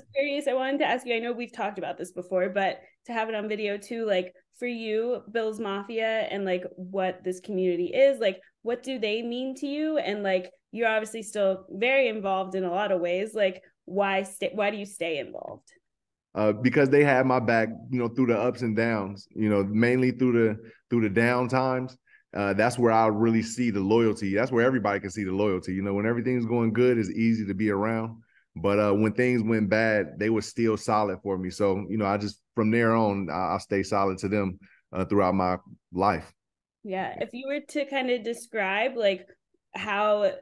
was curious. I wanted to ask you. I know we've talked about this before, but to have it on video too, like for you, Bills Mafia, and like what this community is, like what do they mean to you? And like you're obviously still very involved in a lot of ways. Like why stay? Why do you stay involved? Uh, because they had my back, you know, through the ups and downs. You know, mainly through the through the down times. Uh, that's where I really see the loyalty. That's where everybody can see the loyalty. You know, when everything's going good, it's easy to be around. But uh, when things went bad, they were still solid for me. So you know, I just from there on, I, I stay solid to them uh, throughout my life. Yeah. If you were to kind of describe like how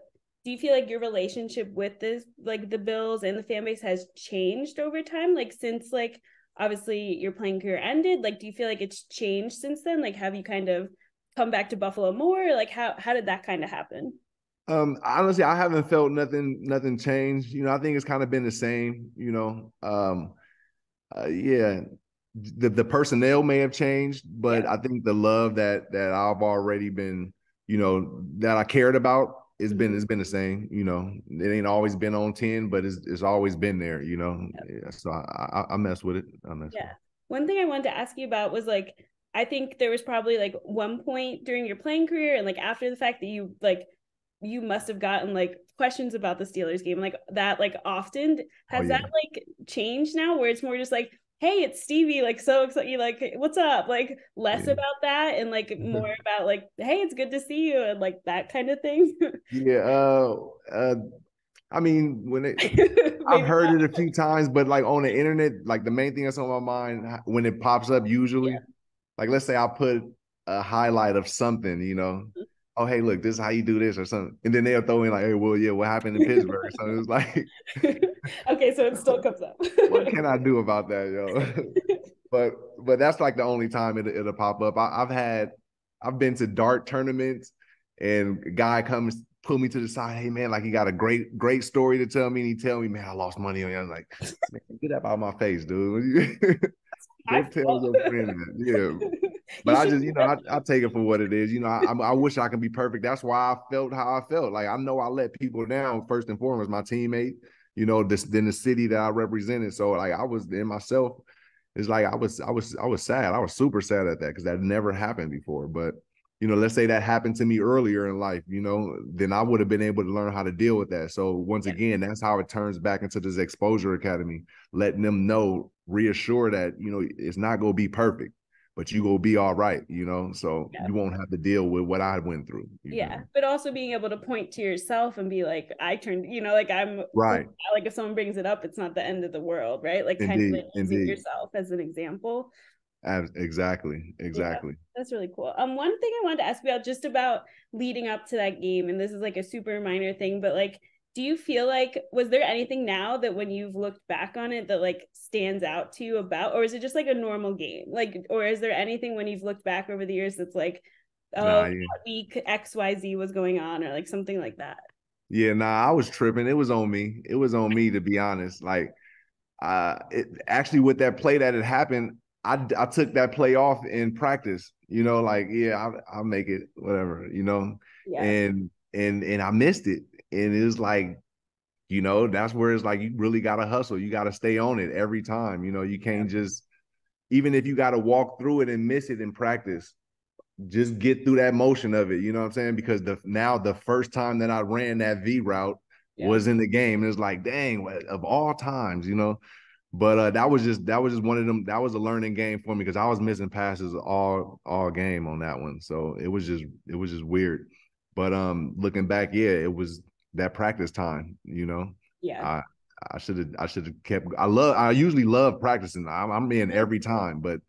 do you feel like your relationship with this like the Bills and the fan base has changed over time? Like since like obviously your playing career ended, like do you feel like it's changed since then? Like have you kind of come back to Buffalo more? Like how how did that kind of happen? Um, honestly, I haven't felt nothing nothing changed. You know, I think it's kind of been the same. You know, um, uh, yeah, the the personnel may have changed, but yeah. I think the love that that I've already been, you know, that I cared about it's been it's been the same. You know, it ain't always been on ten, but it's it's always been there. You know, yep. yeah, so I, I, I mess with it. I mess yeah. One thing I wanted to ask you about was like I think there was probably like one point during your playing career and like after the fact that you like you must have gotten like questions about the Steelers game like that like often has oh, yeah. that like changed now where it's more just like hey it's stevie like so excited like what's up like less yeah. about that and like more about like hey it's good to see you and like that kind of thing yeah uh uh I mean, when it, I've heard not. it a few times, but like on the internet, like the main thing that's on my mind when it pops up, usually, yeah. like let's say I put a highlight of something, you know, mm-hmm. Oh hey, look, this is how you do this or something, and then they'll throw in like, hey, well, yeah, what happened in Pittsburgh? so it's like, okay, so it still comes up. what can I do about that, yo? but but that's like the only time it, it'll pop up. I, I've had, I've been to dart tournaments, and a guy comes pull me to the side. Hey man, like he got a great, great story to tell me. And he tell me, man, I lost money on you. I was like, get that out of my face, dude. Go tell your friend that. Yeah. But I just, you know, I, I, take it for what it is. You know, I, I wish I can be perfect. That's why I felt how I felt. Like I know I let people down first and foremost, my teammate, you know, this then the city that I represented. So like I was in myself. It's like I was, I was, I was sad. I was super sad at that because that never happened before. But you know, let's say that happened to me earlier in life, you know, then I would have been able to learn how to deal with that. So once again, that's how it turns back into this exposure academy, letting them know, reassure that, you know, it's not going to be perfect, but you go be all right, you know, so yeah. you won't have to deal with what I went through. Yeah. Know? But also being able to point to yourself and be like, I turned, you know, like I'm right. Like if someone brings it up, it's not the end of the world, right? Like indeed, kind of using yourself as an example. Exactly. Exactly. Yeah, that's really cool. Um, one thing I wanted to ask about just about leading up to that game, and this is like a super minor thing, but like, do you feel like was there anything now that when you've looked back on it that like stands out to you about, or is it just like a normal game? Like, or is there anything when you've looked back over the years that's like, oh, nah, yeah. week X Y Z was going on, or like something like that? Yeah, nah, I was tripping. It was on me. It was on me to be honest. Like, uh, it actually with that play that had happened, I, I took that play off in practice, you know, like, yeah, I'll, I'll make it, whatever, you know, yeah. and, and, and I missed it. And it was like, you know, that's where it's like, you really got to hustle. You got to stay on it every time. You know, you can't just, even if you got to walk through it and miss it in practice, just get through that motion of it. You know what I'm saying? Because the now the first time that I ran that V route yeah. was in the game. And it's like, dang, of all times, you know. But uh, that was just that was just one of them. That was a learning game for me because I was missing passes all all game on that one. So it was just it was just weird. But um, looking back, yeah, it was that practice time. You know, yeah. I I should have I should have kept. I love I usually love practicing. I'm, I'm in every time, but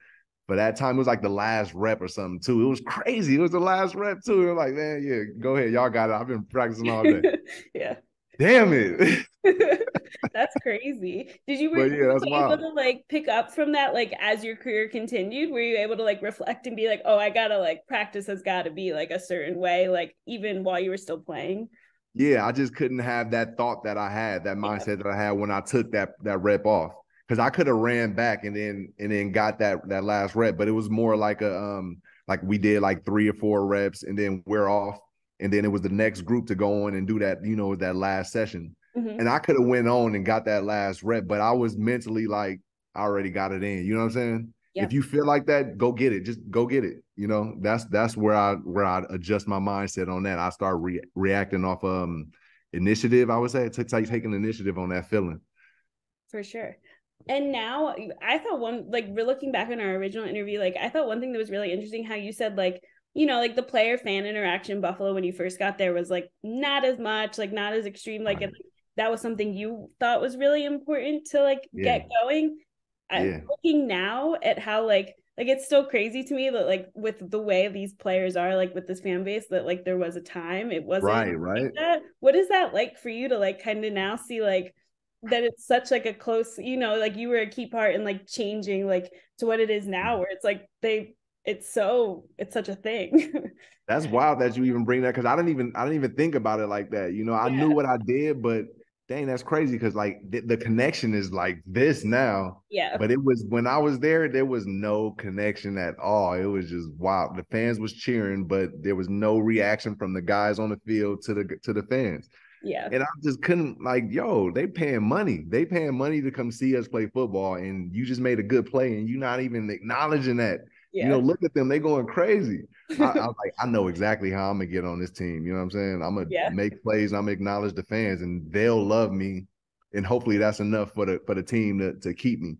but that time it was like the last rep or something too. It was crazy. It was the last rep too. It was like, man, yeah, go ahead, y'all got it. I've been practicing all day. yeah. Damn it. that's crazy. Did you were yeah, you able wild. to like pick up from that like as your career continued? Were you able to like reflect and be like, oh, I gotta like practice has got to be like a certain way, like even while you were still playing? Yeah, I just couldn't have that thought that I had, that mindset that I had when I took that that rep off. Because I could have ran back and then and then got that that last rep, but it was more like a um like we did like three or four reps and then we're off and then it was the next group to go on and do that, you know, that last session. Mm-hmm. And I could have went on and got that last rep, but I was mentally like, I already got it in. You know what I'm saying? If you feel like that, go get it. Just go get it. You know, that's that's where I where I adjust my mindset on that. I start re- reacting off um initiative. I would say it's like taking initiative on that feeling. For sure. And now I thought one like we're looking back on our original interview, like I thought one thing that was really interesting how you said like you know, like the player fan interaction Buffalo when you first got there was like not as much, like not as extreme. Like it, that was something you thought was really important to like yeah. get going I'm looking now at how like like it's still crazy to me that like with the way these players are like with this fan base that like there was a time it wasn't right right like that. what is that like for you to like kind of now see like that it's such like a close you know like you were a key part in like changing like to what it is now mm. where it's like they it's so it's such a thing that's wild that you even bring that because i didn't even i didn't even think about it like that you know i yeah. knew what i did but dang, that's crazy because like the, the, connection is like this now. Yeah. But it was when I was there, there was no connection at all. It was just wow. The fans was cheering, but there was no reaction from the guys on the field to the to the fans. Yeah. And I just couldn't like, yo, they paying money. They paying money to come see us play football. And you just made a good play and you're not even acknowledging that. Yeah. You know, look at them, they going crazy. I, I, was like, I know exactly how I'm gonna get on this team. You know what I'm saying? I'm gonna yeah. make plays, I'm gonna acknowledge the fans, and they'll love me. And hopefully that's enough for the for the team to, to keep me.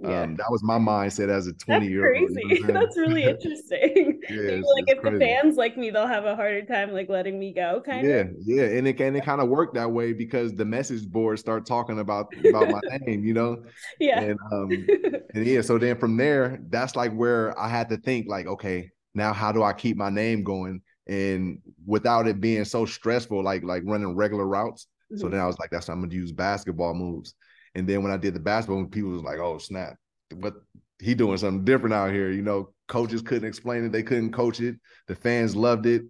Yeah. Um, that was my mindset as a 20 That's year old. Crazy. You know That's really interesting. yeah, it's, like it's if crazy. the fans like me, they'll have a harder time like letting me go, kind yeah, of. Yeah, yeah. And it and it kind of worked that way because the message boards start talking about about my name, you know? Yeah. And um and yeah, so then from there, that's like where I had to think, like, okay, now how do I keep my name going? And without it being so stressful, like like running regular routes. Mm-hmm. So then I was like, that's I'm gonna use basketball moves. And then when I did the basketball, people was like, "Oh snap!" what he doing something different out here. You know, coaches couldn't explain it; they couldn't coach it. The fans loved it,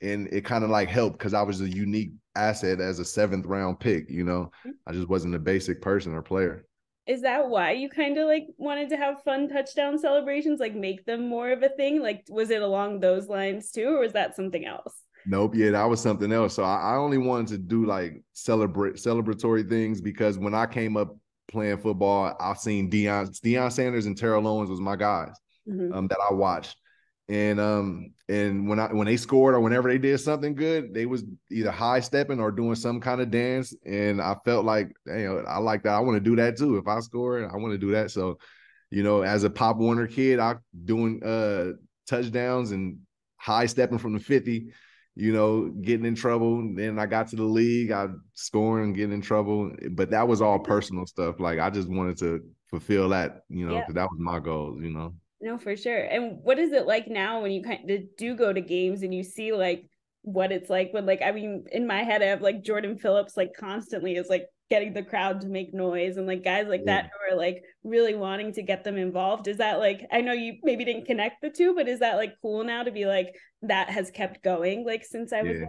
and it kind of like helped because I was a unique asset as a seventh round pick. You know. I just wasn't a basic person or player. Is that why you kind of like wanted to have fun touchdown celebrations, like make them more of a thing? Like, was it along those lines too, or was that something else? Nope. Yeah, that was something else. So I, I only wanted to do like celebrate celebratory things because when I came up playing football, I've seen Deion Deion Sanders and Terrell Owens was my guys mm-hmm. um, that I watched. And um and when I when they scored or whenever they did something good, they was either high stepping or doing some kind of dance. And I felt like, I like that. I want to do that too. If I score, I want to do that. So, you know, as a Pop Warner kid, I doing uh touchdowns and high stepping from the 50 you know, getting in trouble. Then I got to the league, I scoring, getting in trouble. But that was all mm-hmm. personal stuff. Like I just wanted to fulfill that, you know, because yeah. that was my goal, you know. No, for sure. And what is it like now when you kind of do go to games and you see like what it's like when like I mean in my head I have like Jordan Phillips like constantly is like getting the crowd to make noise and like guys like yeah. that who are like really wanting to get them involved is that like i know you maybe didn't connect the two but is that like cool now to be like that has kept going like since i was yeah.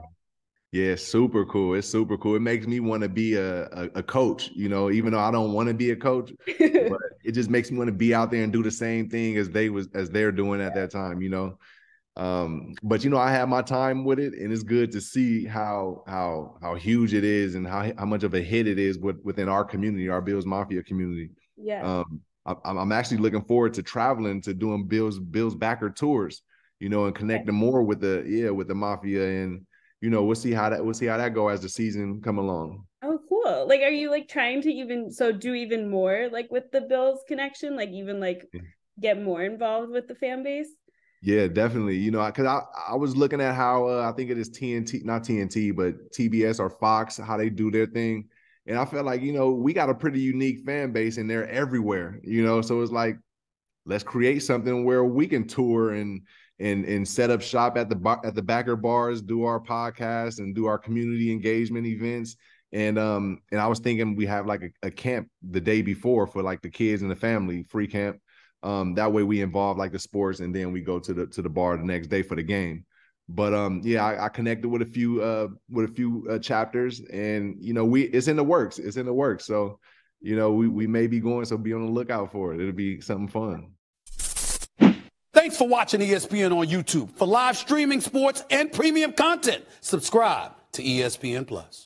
Yeah, super cool. It's super cool. It makes me want to be a, a, a, coach, you know, even though I don't want to be a coach, but it just makes me want to be out there and do the same thing as they was as they're doing at that time, you know. Um, but you know, I have my time with it, and it's good to see how how how huge it is and how how much of a hit it is with, within our community, our Bills Mafia community. Yeah. Um, I, I'm actually looking forward to traveling to doing Bills Bills backer tours, you know, and connecting more with the yeah with the Mafia, and you know, we'll see how that we'll see how that go as the season come along. Oh, cool! Like, are you like trying to even so do even more like with the Bills connection, like even like get more involved with the fan base? Yeah, definitely. You know, because I, I was looking at how uh, I think it is TNT, not TNT, but TBS or Fox, how they do their thing. And I felt like, you know, we got a pretty unique fan base and they're everywhere, you know. So it's like, let's create something where we can tour and and and set up shop at the bar, at the backer bars, do our podcast and do our community engagement events. And um and I was thinking we have like a, a camp the day before for like the kids and the family, free camp um, that way we involve like the sports and then we go to the to the bar the next day for the game. But um, yeah, I, I connected with a few uh with a few uh, chapters, and you know we it's in the works. It's in the works. So you know we we may be going. So be on the lookout for it. It'll be something fun. Thanks for watching ESPN on YouTube. For live streaming sports and premium content, subscribe to ESPN Plus.